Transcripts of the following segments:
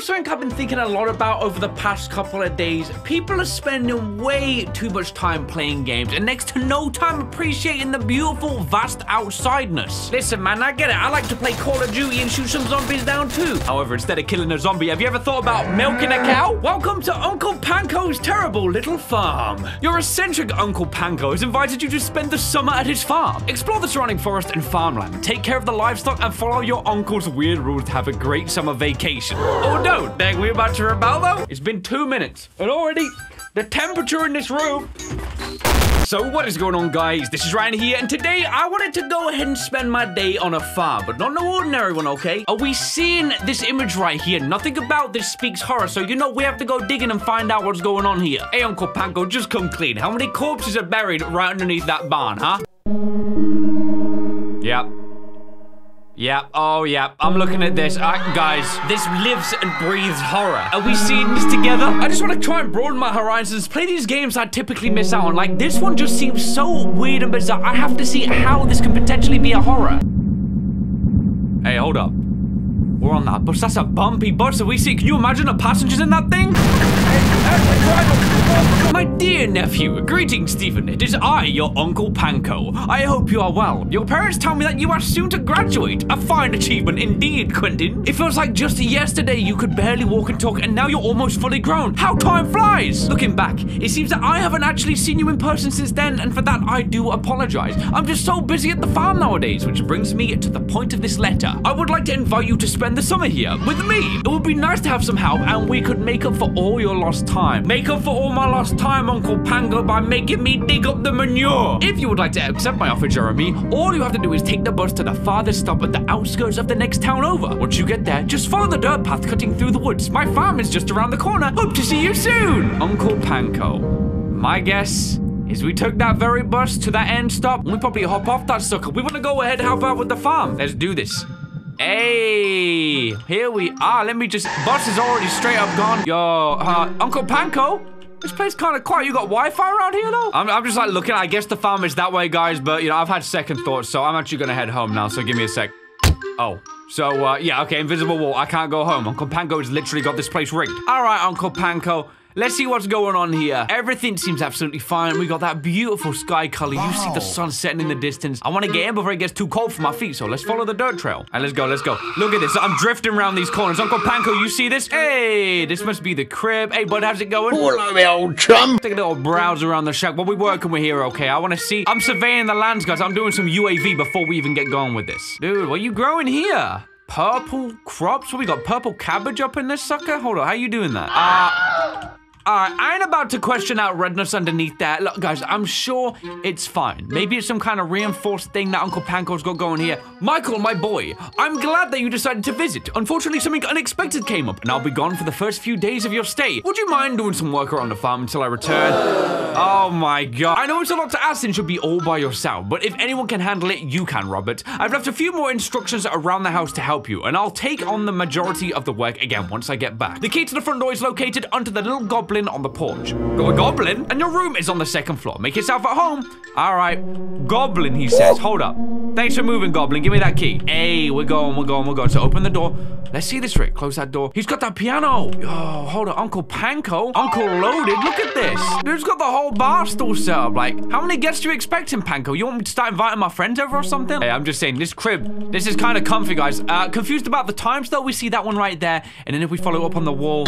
something I've been thinking a lot about over the past couple of days? People are spending way too much time playing games and next to no time appreciating the beautiful, vast outsideness. Listen, man, I get it. I like to play Call of Duty and shoot some zombies down too. However, instead of killing a zombie, have you ever thought about milking a cow? Welcome to Uncle Panko's terrible little farm. Your eccentric Uncle Panko has invited you to spend the summer at his farm. Explore the surrounding forest and farmland. Take care of the livestock and follow your uncle's weird rules to have a great summer vacation. Oh no, dang, we're about to rebel though? It's been two minutes and already the temperature in this room so what is going on guys? This is Ryan here and today I wanted to go ahead and spend my day on a farm, but not an ordinary one, okay? Are we seeing this image right here? Nothing about this speaks horror, so you know we have to go digging and find out what's going on here. Hey Uncle Panko, just come clean. How many corpses are buried right underneath that barn, huh? Yep. Yep. Oh, yeah. I'm looking at this. Uh, guys, this lives and breathes horror. Are we seeing this together? I just want to try and broaden my horizons, play these games I typically miss out on. Like, this one just seems so weird and bizarre. I have to see how this can potentially be a horror. Hey, hold up. We're on that bus. That's a bumpy bus. Are we see? Can you imagine the passengers in that thing? My dear nephew, greetings, Stephen. It is I, your Uncle Panko. I hope you are well. Your parents tell me that you are soon to graduate. A fine achievement indeed, Quentin. It feels like just yesterday you could barely walk and talk, and now you're almost fully grown. How time flies! Looking back, it seems that I haven't actually seen you in person since then, and for that I do apologize. I'm just so busy at the farm nowadays, which brings me to the point of this letter. I would like to invite you to spend the summer here with me. It would be nice to have some help, and we could make up for all your lost time. Make up for all my lost time, Uncle Panko, by making me dig up the manure. If you would like to accept my offer, Jeremy, all you have to do is take the bus to the farthest stop at the outskirts of the next town over. Once you get there, just follow the dirt path cutting through the woods. My farm is just around the corner. Hope to see you soon. Uncle Panko. My guess is we took that very bus to that end stop. And we probably hop off that sucker. We want to go ahead and help out with the farm. Let's do this. Hey, here we are. Let me just, boss is already straight up gone. Yo, uh, Uncle Panko, this place kind of quiet. You got Wi-Fi around here, though? I'm, I'm, just like looking. I guess the farm is that way, guys. But, you know, I've had second thoughts. So I'm actually going to head home now. So give me a sec. Oh. So, uh, yeah, okay, invisible wall. I can't go home. Uncle Panko has literally got this place rigged. All right, Uncle Panko. Let's see what's going on here. Everything seems absolutely fine. We got that beautiful sky color. Wow. You see the sun setting in the distance. I want to get in before it gets too cold for my feet, so let's follow the dirt trail. And let's go, let's go. Look at this. I'm drifting around these corners. Uncle Panko, you see this? Hey, this must be the crib. Hey, bud, how's it going? Hello, me old chum. Take a little browse around the shack. What we working with here, okay? I want to see. I'm surveying the lands, guys. I'm doing some UAV before we even get going with this. Dude, what are you growing here? Purple crops? What, we got purple cabbage up in this sucker? Hold on, how are you doing that? Uh... Alright, I ain't about to question out redness underneath that. Look, guys, I'm sure it's fine. Maybe it's some kind of reinforced thing that Uncle Panko's got going here. Michael, my boy, I'm glad that you decided to visit. Unfortunately, something unexpected came up, and I'll be gone for the first few days of your stay. Would you mind doing some work around the farm until I return? Oh my god. I know it's a lot to ask since you'll be all by yourself, but if anyone can handle it, you can, Robert. I've left a few more instructions around the house to help you, and I'll take on the majority of the work again once I get back. The key to the front door is located under the little goblin goblin on the porch. Got a goblin? And your room is on the second floor. Make yourself at home. All right. Goblin, he says. Hold up. Thanks for moving, goblin. Give me that key. Hey, we're going, we're going, we're going. So open the door. Let's see this, Rick. Close that door. He's got that piano. Oh, hold on. Uncle Panko. Uncle Loaded. Look at this. Dude's got the whole bar stool set up. Like, how many guests do you expect in Panko? You want me to start inviting my friends over or something? Hey, I'm just saying, this crib, this is kind of comfy, guys. Uh, confused about the times, though. We see that one right there. And then if we follow up on the wall...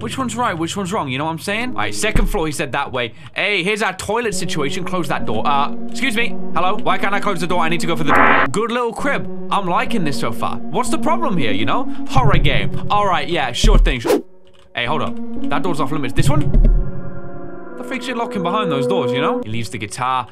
Which one's right? Which one's wrong? You know what I'm saying? All right, second floor, he said that way. Hey, here's our toilet situation. Close that door. Uh, excuse me. Hello? Why can't I close the door? I need to go for the door. Good little crib. I'm liking this so far. What's the problem here, you know? Horror game. All right, yeah, sure thing. Hey, hold up. That door's off limits. This one? The freak's you locking behind those doors, you know? He leaves the guitar.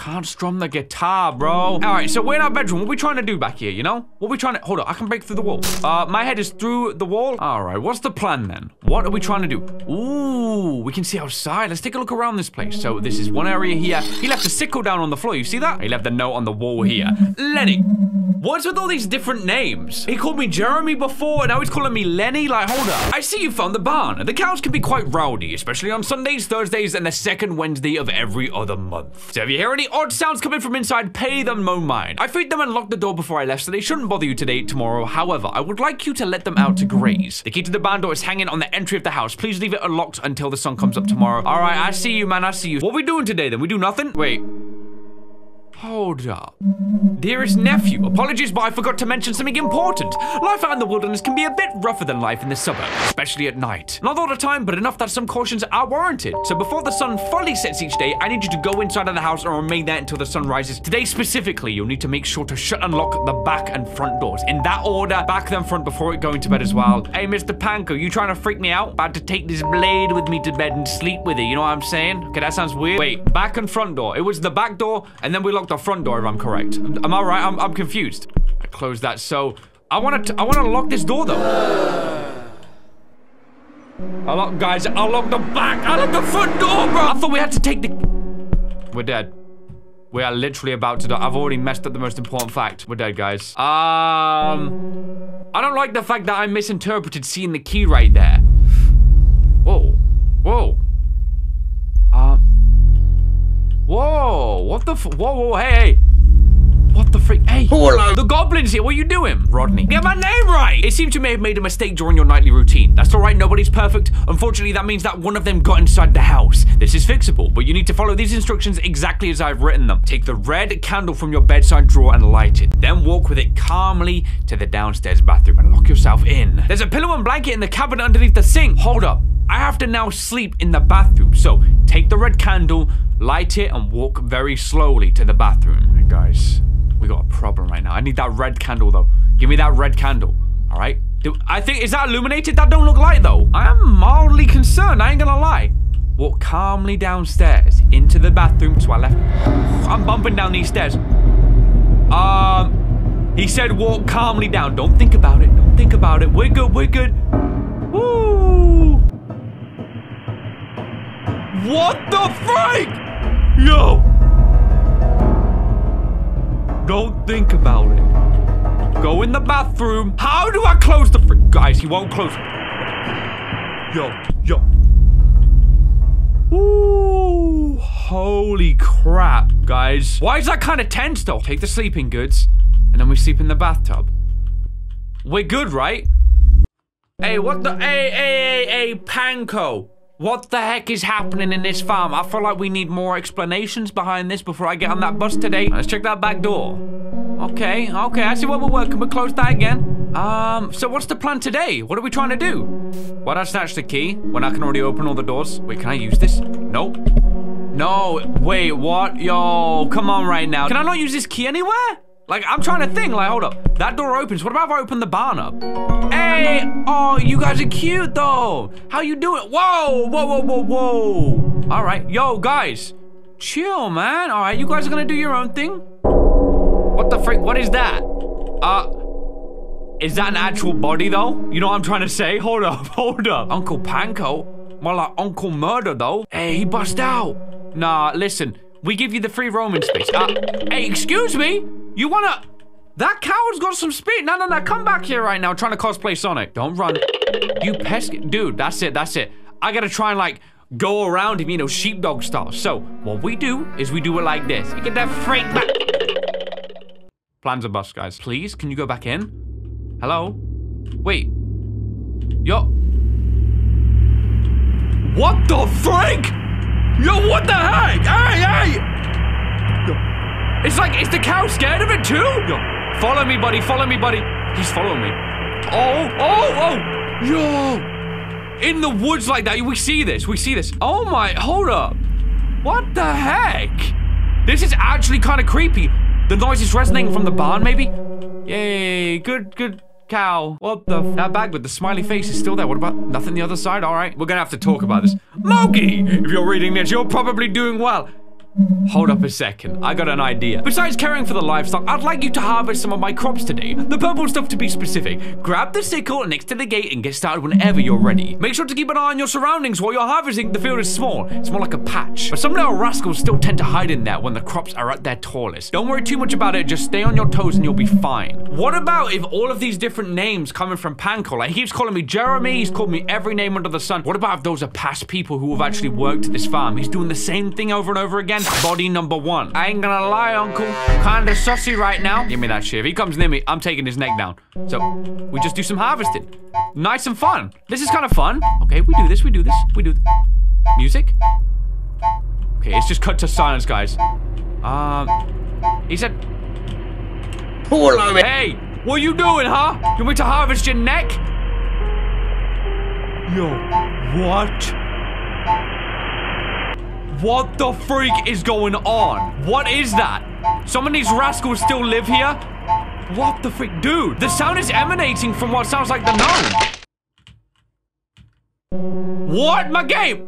Can't strum the guitar, bro. All right, so we're in our bedroom. What are we trying to do back here, you know? What we trying to... Hold on, I can break through the wall. Uh, my head is through the wall. All right, what's the plan then? What are we trying to do? Ooh, we can see outside. Let's take a look around this place. So this is one area here. He left a sickle down on the floor. You see that? He left a note on the wall here. Lenny. What's with all these different names? He called me Jeremy before, and now he's calling me Lenny. Like, hold up. I see you found the barn. The cows can be quite rowdy, especially on Sundays, Thursdays, and the second Wednesday of every other month. So if you hear any odd sounds coming from inside, pay them no mind. I freed them and locked the door before I left, so they shouldn't bother you today, tomorrow. However, I would like you to let them out to graze. The key to the barn door is hanging on the entry of the house. Please leave it unlocked until the sun comes up tomorrow. All right, I see you, man. I see you. What we doing today, then? We do nothing? Wait. Hold up. Dearest nephew, apologies, but I forgot to mention something important. Life out in the wilderness can be a bit rougher than life in the suburbs, especially at night. Not all the time, but enough that some cautions are warranted. So before the sun fully sets each day, I need you to go inside of the house and remain there until the sun rises. Today specifically, you'll need to make sure to shut and lock the back and front doors. In that order, back then front before going to bed as well. Hey, Mr. Panko, you trying to freak me out? About to take this blade with me to bed and sleep with it, you know what I'm saying? Okay, that sounds weird. Wait, back and front door. It was the back door, and then we locked the front door if I'm correct. Am I right? I'm, I'm confused. I closed that. So I want to I want to lock this door though. I lock guys. I lock the back. I lock the front door, bro. I thought we had to take the. We're dead. We are literally about to die. I've already messed up the most important fact. We're dead, guys. Um, I don't like the fact that I misinterpreted seeing the key right there. Whoa, whoa. The f- Whoa, whoa, hey, hey! What the freak? Hey! Hello. The goblin's here, what are you doing? Rodney. Get my name right! It seems you may have made a mistake during your nightly routine. That's alright, nobody's perfect. Unfortunately, that means that one of them got inside the house. This is fixable, but you need to follow these instructions exactly as I've written them. Take the red candle from your bedside drawer and light it. Then walk with it calmly to the downstairs bathroom and lock yourself in. There's a pillow and blanket in the cabinet underneath the sink. Hold up. I have to now sleep in the bathroom. So take the red candle, light it, and walk very slowly to the bathroom. Hey guys, we got a problem right now. I need that red candle though. Give me that red candle. All right. Do, I think is that illuminated? That don't look light though. I am mildly concerned. I ain't gonna lie. Walk calmly downstairs into the bathroom. to our left. I'm bumping down these stairs. Um, he said walk calmly down. Don't think about it. Don't think about it. We're good. We're good. What the freak? Yo! Don't think about it. Go in the bathroom. How do I close the freak? Guys, he won't close. Yo, yo. Ooh, holy crap, guys. Why is that kind of tense though? Take the sleeping goods, and then we sleep in the bathtub. We're good, right? Hey, what the? Hey, hey, hey, hey, Panko. What the heck is happening in this farm? I feel like we need more explanations behind this before I get on that bus today. Let's check that back door. Okay, okay, I see what we're working with. Close that again. Um, so what's the plan today? What are we trying to do? Why I snatch the key when I can already open all the doors? Wait, can I use this? Nope. No, wait, what? Yo, come on right now. Can I not use this key anywhere? Like, I'm trying to think, like, hold up. That door opens. What about if I open the barn up? Hey! Oh, you guys are cute, though. How you doing? Whoa! Whoa, whoa, whoa, whoa. All right. Yo, guys. Chill, man. All right, you guys are gonna do your own thing. What the frick? What is that? Uh... Is that an actual body, though? You know what I'm trying to say? Hold up, hold up. Uncle Panko? More like Uncle Murder, though. Hey, he bust out. Nah, listen. We give you the free roaming space. Uh, hey, excuse me? You wanna... That coward's got some speed. No, no, no. Come back here right now trying to cosplay Sonic. Don't run. You pest... Dude, that's it. That's it. I gotta try and, like, go around him, you know, sheepdog style. So, what we do is we do it like this. You get that freak back... Plans a bust, guys. Please, can you go back in? Hello? Wait. Yo... What the freak? Yo, what the heck? Hey, hey! It's like, is the cow scared of it too? Yo, follow me, buddy. Follow me, buddy. He's following me. Oh, oh, oh. Yo. In the woods like that. We see this. We see this. Oh my, hold up. What the heck? This is actually kind of creepy. The noise is resonating from the barn, maybe? Yay, good, good cow. What the? That bag with the smiley face is still there. What about nothing the other side? All right, we're gonna have to talk about this. Mogi, if you're reading this, you're probably doing well. Hold up a second, I got an idea. Besides caring for the livestock, I'd like you to harvest some of my crops today. The purple stuff to be specific. Grab the sickle next to the gate and get started whenever you're ready. Make sure to keep an eye on your surroundings while you're harvesting. The field is small, it's more like a patch. But some little rascals still tend to hide in there when the crops are at their tallest. Don't worry too much about it, just stay on your toes and you'll be fine. What about if all of these different names coming from Panko, like he keeps calling me Jeremy, he's called me every name under the sun. What about if those are past people who have actually worked at this farm? He's doing the same thing over and over again. And body number one. I ain't gonna lie, Uncle. Kinda sussy right now. Give me that shit. If he comes near me, I'm taking his neck down. So, we just do some harvesting. Nice and fun. This is kind of fun. Okay, we do this, we do this, we do... Th Music? Okay, it's just cut to silence, guys. Um, he said... Hello, man. Hey, what are you doing, huh? You want me to harvest your neck? Yo, what? What the freak is going on? What is that? Some of these rascals still live here? What the freak? Dude, the sound is emanating from what sounds like the gnome. What? My game?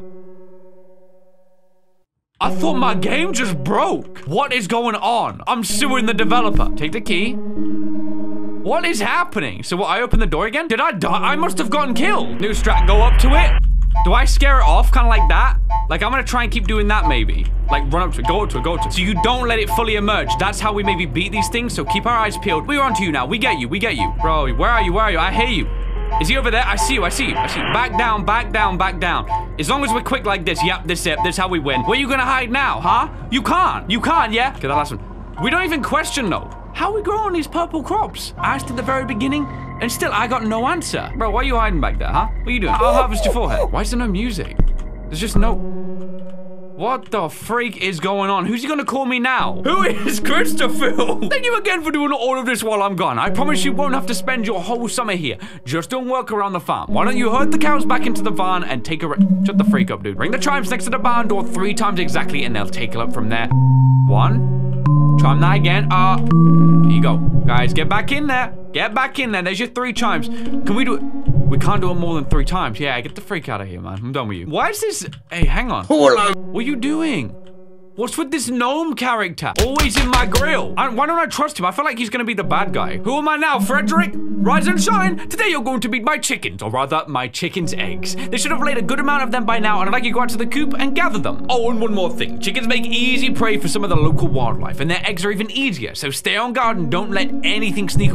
I thought my game just broke. What is going on? I'm suing the developer. Take the key. What is happening? So what, I open the door again? Did I die? I must have gotten killed. New strat, go up to it. Do I scare it off kind of like that? Like, I'm gonna try and keep doing that maybe. Like, run up to it, go up to it, go up to it. So you don't let it fully emerge. That's how we maybe beat these things, so keep our eyes peeled. We're on to you now. We get you, we get you. Bro, where are you, where are you? I hear you. Is he over there? I see you, I see you, I see you. Back down, back down, back down. As long as we're quick like this, yep, this it, this how we win. Where you gonna hide now, huh? You can't, you can't, yeah? Okay, that last one. We don't even question though. How are we growing these purple crops? I asked at the very beginning, and still I got no answer. Bro, why are you hiding back there, huh? What are you doing? I'll harvest your forehead. Why is there no music? There's just no... What the freak is going on? Who's he gonna call me now? Who is Christopher? Thank you again for doing all of this while I'm gone. I promise you won't have to spend your whole summer here. Just don't work around the farm. Why don't you herd the cows back into the barn and take a Shut the freak up, dude. Ring the chimes next to the barn door three times exactly and they'll take it up from there. One. Chime that again. Ah. Uh, there you go. Guys, get back in there. Get back in there. There's your three chimes. Can we do it? We can't do it more than three times. Yeah, get the freak out of here, man. I'm done with you. Why is this? Hey, hang on. Hello. What are you doing? What's with this gnome character? Always in my grill. I, why don't I trust him? I feel like he's gonna be the bad guy. Who am I now, Frederick? Rise and shine. Today you're going to meet my chickens, or rather, my chickens' eggs. They should have laid a good amount of them by now, and I'd like you to go out to the coop and gather them. Oh, and one more thing. Chickens make easy prey for some of the local wildlife, and their eggs are even easier, so stay on guard and don't let anything sneak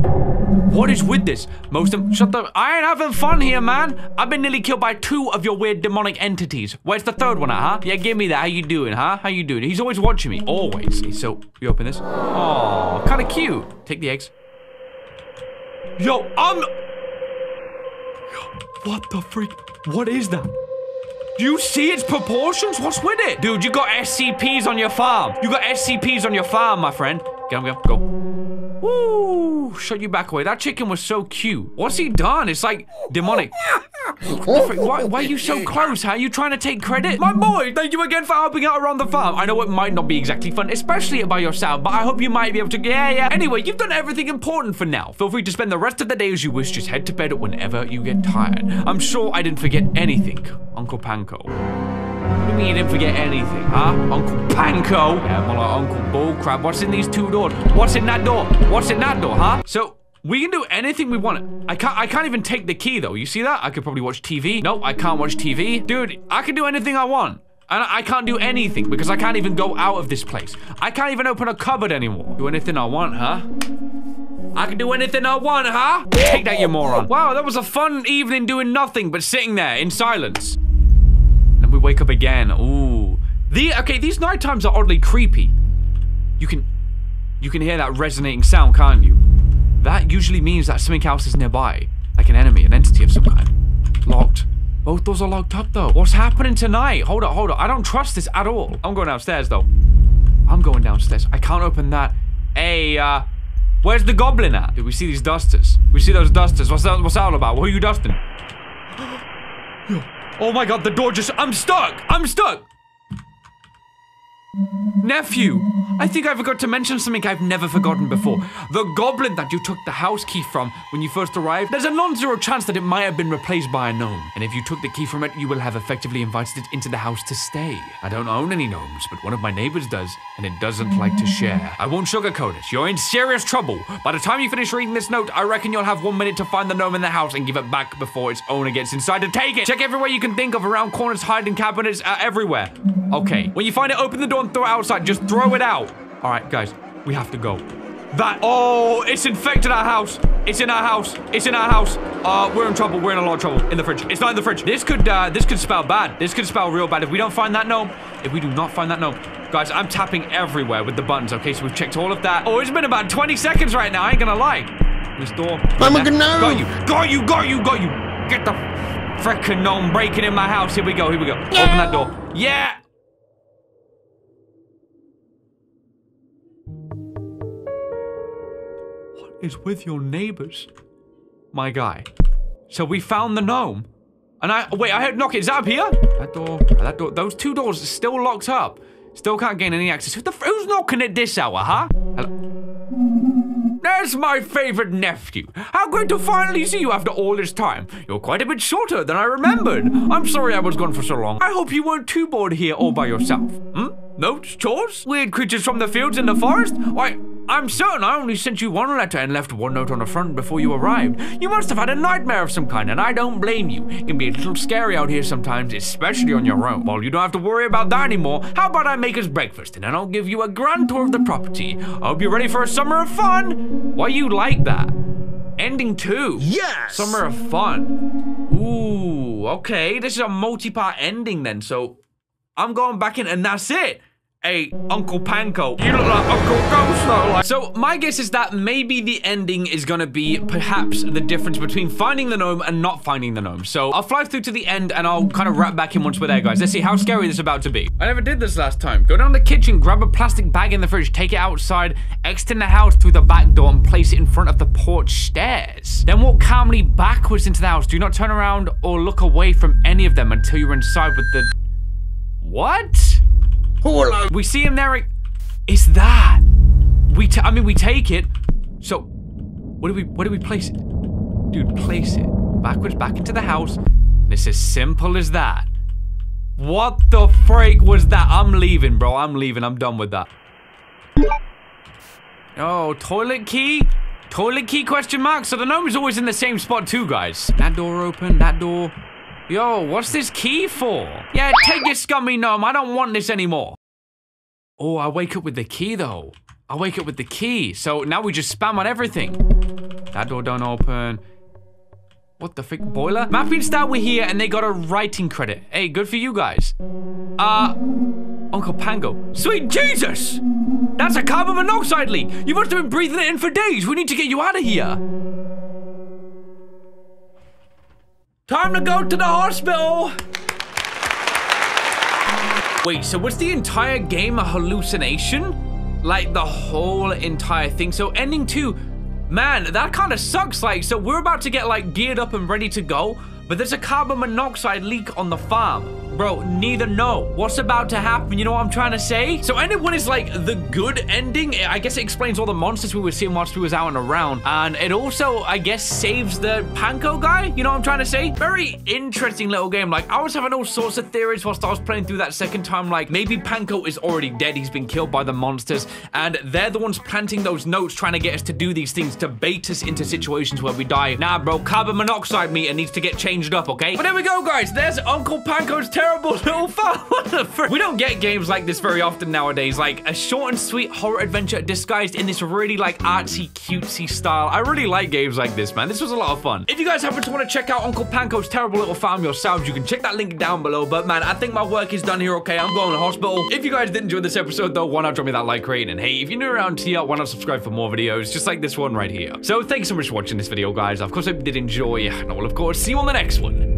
what is with this? Most of- Shut the- I ain't having fun here, man. I've been nearly killed by two of your weird demonic entities. Where's the third one at, huh? Yeah, give me that. How you doing, huh? How you doing? He's always watching me. Always. So, you open this? Oh, kind of cute. Take the eggs. Yo, I'm... What the freak? What is that? Do you see its proportions? What's with it? Dude, you got SCPs on your farm. You got SCPs on your farm, my friend. Get him, go, go. Woo! Shut you back away. That chicken was so cute. What's he done? It's like demonic. Why, why, are you so close? How are you trying to take credit? My boy, thank you again for helping out around the farm. I know it might not be exactly fun, especially by yourself, but I hope you might be able to. Yeah, yeah. Anyway, you've done everything important for now. Feel free to spend the rest of the day as you wish. Just head to bed whenever you get tired. I'm sure I didn't forget anything, Uncle Panko. What do you mean you didn't forget anything, huh? Uncle Panko? Yeah, more like Uncle Bullcrab. What's in these two doors? What's in that door? What's in that door, huh? So, we can do anything we want. I can't I can't even take the key though. You see that? I could probably watch TV. No, I can't watch TV. Dude, I can do anything I want. And I can't do anything because I can't even go out of this place. I can't even open a cupboard anymore. Do anything I want, huh? I can do anything I want, huh? Take that, you moron. Wow, that was a fun evening doing nothing but sitting there in silence. And we wake up again. Ooh. The okay, these night times are oddly creepy. You can you can hear that resonating sound, can't you? That usually means that something else is nearby. Like an enemy, an entity of some kind. Locked. Both doors are locked up though. What's happening tonight? Hold up, hold up. I don't trust this at all. I'm going downstairs though. I'm going downstairs. I can't open that. Hey, uh, where's the goblin at? Did we see these dusters? We see those dusters. What's that, what's that all about? What are you dusting? Oh my god, the door just- I'm stuck! I'm stuck! Nephew, I think I forgot to mention something I've never forgotten before. The goblin that you took the house key from when you first arrived, there's a non-zero chance that it might have been replaced by a gnome. And if you took the key from it, you will have effectively invited it into the house to stay. I don't own any gnomes, but one of my neighbors does, and it doesn't like to share. I won't sugarcoat it. You're in serious trouble. By the time you finish reading this note, I reckon you'll have one minute to find the gnome in the house and give it back before its owner gets inside to take it. Check everywhere you can think of around corners, hiding cabinets, uh, everywhere. Okay, when you find it, open the door and throw it outside. Just throw it out. All right, guys, we have to go. That, oh, it's infected our house. It's in our house. It's in our house. Uh, we're in trouble. We're in a lot of trouble. In the fridge. It's not in the fridge. This could, uh, this could spell bad. This could spell real bad if we don't find that gnome. If we do not find that gnome. Guys, I'm tapping everywhere with the buttons, okay? So we've checked all of that. Oh, it's been about 20 seconds right now. I ain't gonna lie. This door. I'm a gnome. Got you. Got you. Got you. Got you. Get the frickin' gnome breaking in my house. Here we go. Here we go. Open that door. Yeah. Is with your neighbors? My guy. So we found the gnome. And I wait, I heard knock. Is that up here? That door. That door. Those two doors are still locked up. Still can't gain any access. Who the, who's knocking at this hour, huh? Hello? There's my favorite nephew. How great to finally see you after all this time. You're quite a bit shorter than I remembered. I'm sorry I was gone for so long. I hope you weren't too bored here all by yourself. Hmm? Notes, chores, weird creatures from the fields and the forest? Why, I'm certain I only sent you one letter and left one note on the front before you arrived. You must have had a nightmare of some kind, and I don't blame you. It can be a little scary out here sometimes, especially on your own. Well, you don't have to worry about that anymore. How about I make us breakfast, and then I'll give you a grand tour of the property. I hope you're ready for a summer of fun. Why you like that? Ending two. Yes! Summer of fun. Ooh, okay. This is a multi-part ending then, so I'm going back in and that's it. Hey, Uncle Panko, you look like Uncle Ghost though. Like. So my guess is that maybe the ending is gonna be perhaps the difference between finding the gnome and not finding the gnome. So I'll fly through to the end and I'll kind of wrap back in once we're there, guys. Let's see how scary this is about to be. I never did this last time. Go down the kitchen, grab a plastic bag in the fridge, take it outside, exit the house through the back door and place it in front of the porch stairs. Then walk calmly backwards into the house. Do not turn around or look away from any of them until you're inside with the... What? Hello. We see him there. It's that. We, I mean, we take it. So, what do we, what do we place it? Dude, place it backwards back into the house. It's as simple as that. What the freak was that? I'm leaving, bro. I'm leaving. I'm done with that. Oh, toilet key? Toilet key question mark? So the gnome is always in the same spot too, guys. That door open, that door. Yo, what's this key for? Yeah, take your scummy gnome. I don't want this anymore. Oh, I wake up with the key though. I wake up with the key. So now we just spam on everything. That door don't open. What the frick? Boiler? Mapping start we're here and they got a writing credit. Hey, good for you guys. Uh, Uncle Panko. Sweet Jesus! That's a carbon monoxide leak! You must have been breathing it in for days! We need to get you out of here! Time to go to the hospital! Wait, so was the entire game a hallucination? Like the whole entire thing? So ending two, man, that kind of sucks. Like, so we're about to get like geared up and ready to go, but there's a carbon monoxide leak on the farm. Bro, neither know what's about to happen. You know what I'm trying to say? So ending one is like the good ending. I guess it explains all the monsters we were seeing whilst we was out and around. And it also, I guess, saves the Panko guy. You know what I'm trying to say? Very interesting little game. Like, I was having all sorts of theories whilst I was playing through that second time. Like, maybe Panko is already dead. He's been killed by the monsters. And they're the ones planting those notes trying to get us to do these things to bait us into situations where we die. Nah, bro, carbon monoxide meter needs to get changed up, okay? But there we go, guys. There's Uncle Panko's little the frick? We don't get games like this very often nowadays. Like, a short and sweet horror adventure disguised in this really, like, artsy, cutesy style. I really like games like this, man. This was a lot of fun. If you guys happen to want to check out Uncle Panko's terrible little farm yourselves, you can check that link down below. But, man, I think my work is done here, okay? I'm going to hospital. If you guys did enjoy this episode, though, why not drop me that like rating? And hey, if you're new around here, why not subscribe for more videos just like this one right here? So, thanks so much for watching this video, guys. Of course, I hope you did enjoy, and I will, of course, see you on the next one.